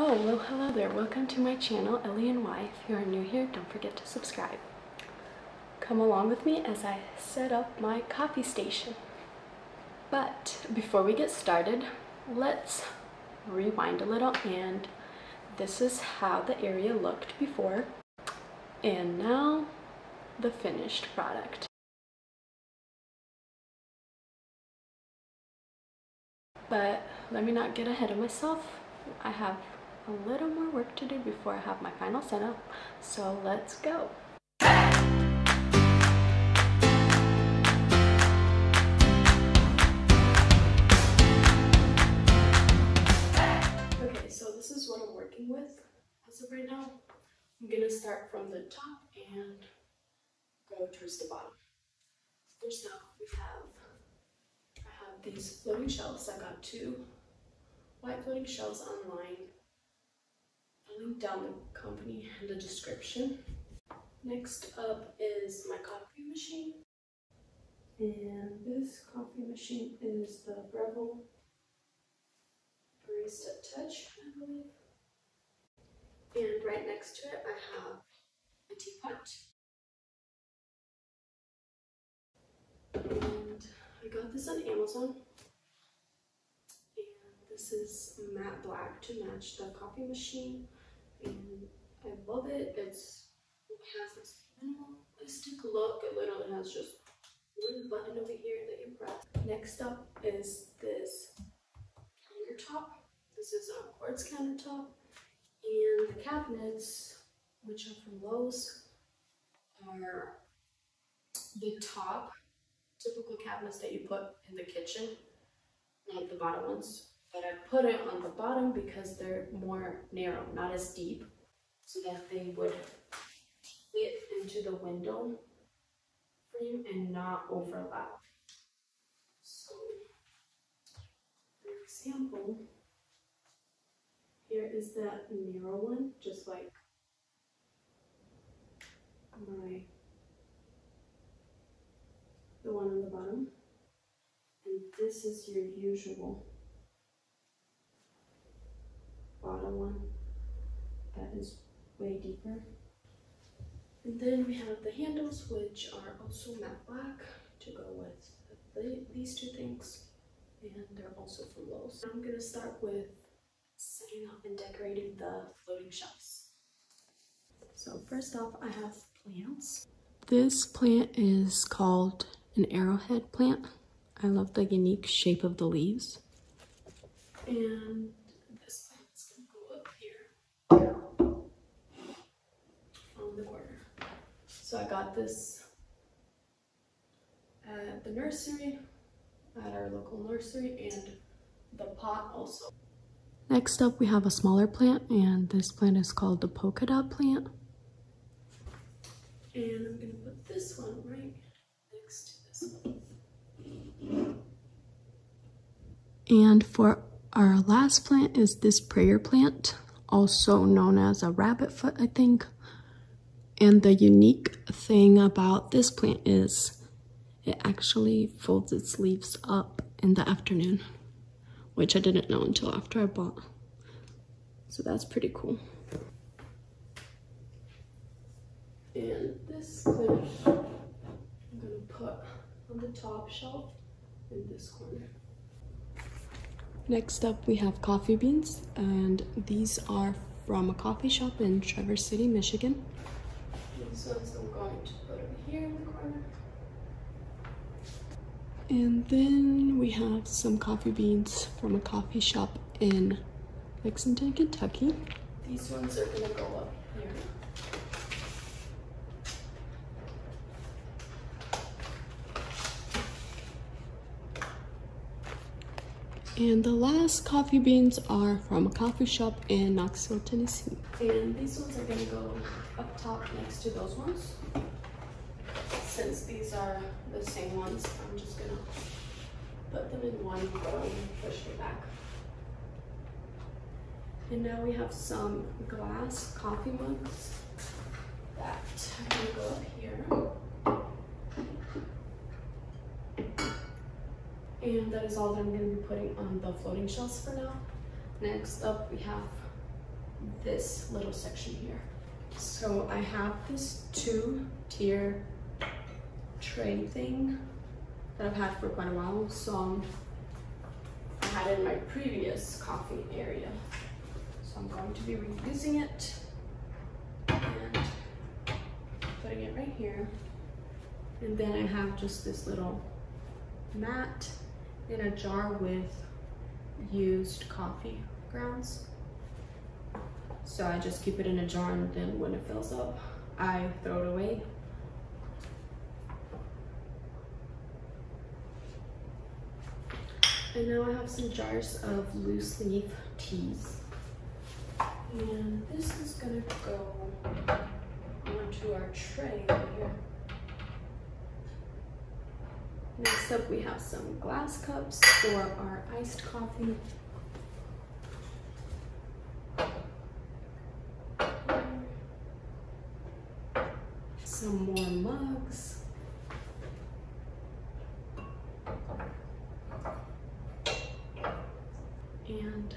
Oh, well hello there. Welcome to my channel, Ellie and Y. If you are new here, don't forget to subscribe. Come along with me as I set up my coffee station. But before we get started, let's rewind a little and this is how the area looked before and now the finished product. But let me not get ahead of myself. I have a little more work to do before I have my final setup. So let's go. Okay, so this is what I'm working with as of right now. I'm gonna start from the top and go towards the bottom. First up, we have I have these floating shelves. I got two white floating shelves online down the company in the description. Next up is my coffee machine. And this coffee machine is the Breville Barista Touch, I believe. And right next to it, I have a teapot. And I got this on Amazon. And this is matte black to match the coffee machine and I love it. It's it has this minimalistic look. It literally has just one button over here that you press. Next up is this countertop. This is a quartz countertop. And the cabinets, which are from Lowe's, are the top typical cabinets that you put in the kitchen, like the bottom ones but I put it on the bottom because they're more narrow, not as deep, so that they would fit into the window frame and not overlap. So, for example, here is that narrow one, just like my the one on the bottom. And this is your usual bottom one that is way deeper. And then we have the handles, which are also matte black to go with the, these two things. And they're also from Lowe's. I'm gonna start with setting up and decorating the floating shelves. So first off, I have plants. This plant is called an arrowhead plant. I love the unique shape of the leaves. And So I got this at the nursery, at our local nursery, and the pot also. Next up, we have a smaller plant, and this plant is called the polka dot plant. And I'm gonna put this one right next to this one. And for our last plant is this prayer plant, also known as a rabbit foot, I think. And the unique thing about this plant is it actually folds its leaves up in the afternoon, which I didn't know until after I bought. So that's pretty cool. And this I'm gonna put on the top shelf in this corner. Next up we have coffee beans and these are from a coffee shop in Traverse City, Michigan. So I'm going to put them here in the corner. And then we have some coffee beans from a coffee shop in Lexington, Kentucky. These ones are gonna go up here. And the last coffee beans are from a coffee shop in Knoxville, Tennessee. And these ones are gonna go up top next to those ones. Since these are the same ones, I'm just gonna put them in one row and push it back. And now we have some glass coffee mugs that are gonna go up here. And that is all that I'm going to be putting on the floating shelves for now. Next up we have this little section here. So I have this two tier tray thing that I've had for quite a while. So um, I had it in my previous coffee area. So I'm going to be reusing it and putting it right here. And then I have just this little mat in a jar with used coffee grounds. So I just keep it in a jar and then when it fills up, I throw it away. And now I have some jars of loose leaf teas. And this is gonna go onto our tray right here. Next up, we have some glass cups for our iced coffee. Some more mugs. And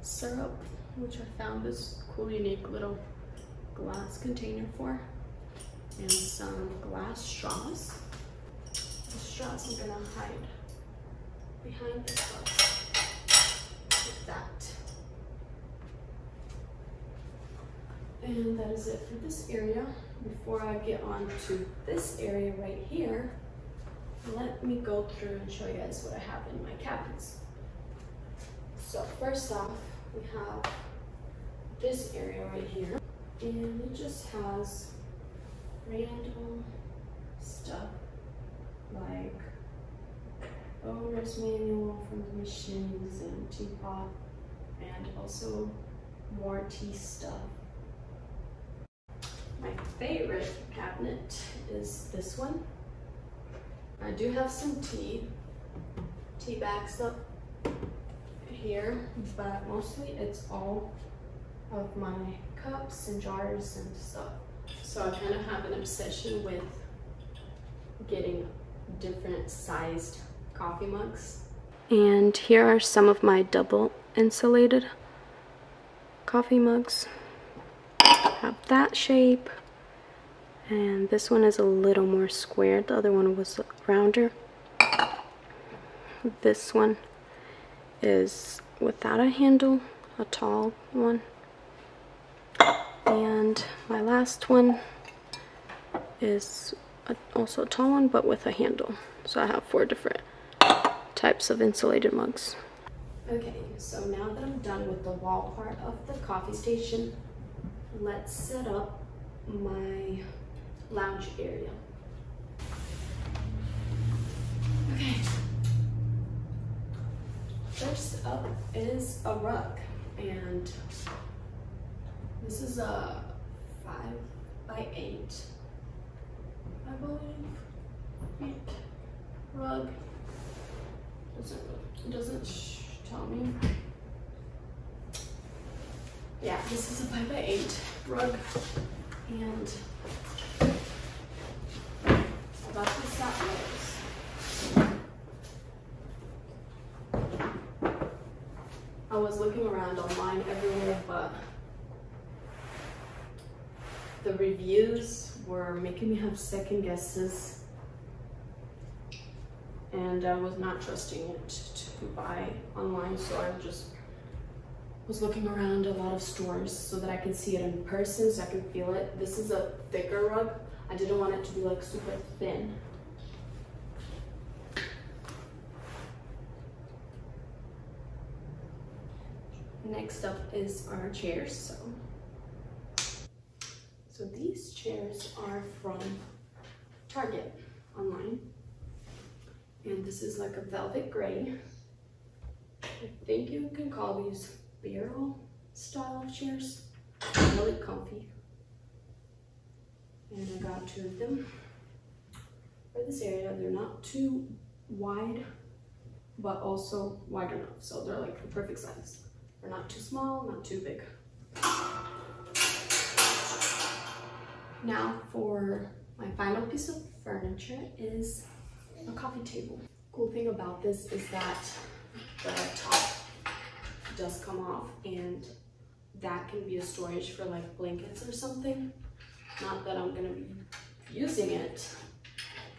syrup, which I found this cool, unique little glass container for. And some glass straws. The straws I'm gonna hide behind the glass like that. And that is it for this area. Before I get on to this area right here, let me go through and show you guys what I have in my cabinets. So first off, we have this area right here. And it just has random stuff like oh, owner's manual from the machines and teapot and also more tea stuff my favorite cabinet is this one. I do have some tea, tea bag stuff here, but mostly it's all of my cups and jars and stuff. So I kind of have an obsession with getting different sized coffee mugs. And here are some of my double insulated coffee mugs have that shape. And this one is a little more squared. The other one was rounder. This one is without a handle, a tall one. And my last one is also a tall one, but with a handle. So I have four different types of insulated mugs. Okay, so now that I'm done with the wall part of the coffee station, let's set up my lounge area. Okay. First up is a rug and this is a five by eight, I believe, feet rug. Doesn't, doesn't tell me. Yeah, this is a 5 by 8 rug. And about this that was. I was looking around online everywhere, but the reviews were making me have second guesses and I was not trusting it to buy online so I just was looking around a lot of stores so that I could see it in person, so I could feel it. This is a thicker rug. I didn't want it to be like super thin. Next up is our chairs. So, so these chairs are from Target online. And this is like a velvet gray. I think you can call these barrel style chairs. Really comfy. And I got two of them for this area. They're not too wide, but also wide enough. So they're like the perfect size. They're not too small, not too big. Now for my final piece of furniture is a coffee table. Cool thing about this is that the top does come off and that can be a storage for like blankets or something. Not that I'm gonna be using it,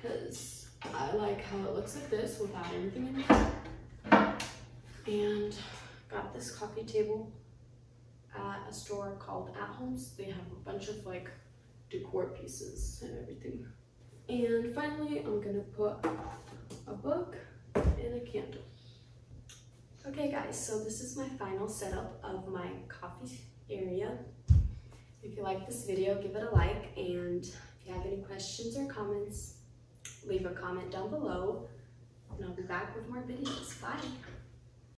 because I like how it looks like this without anything in it. And got this coffee table at a store called At Homes. They have a bunch of like decor pieces and everything. And finally, I'm gonna put a book and a candle. Okay guys, so this is my final setup of my coffee area. If you like this video, give it a like, and if you have any questions or comments, leave a comment down below, and I'll be back with more videos. Bye!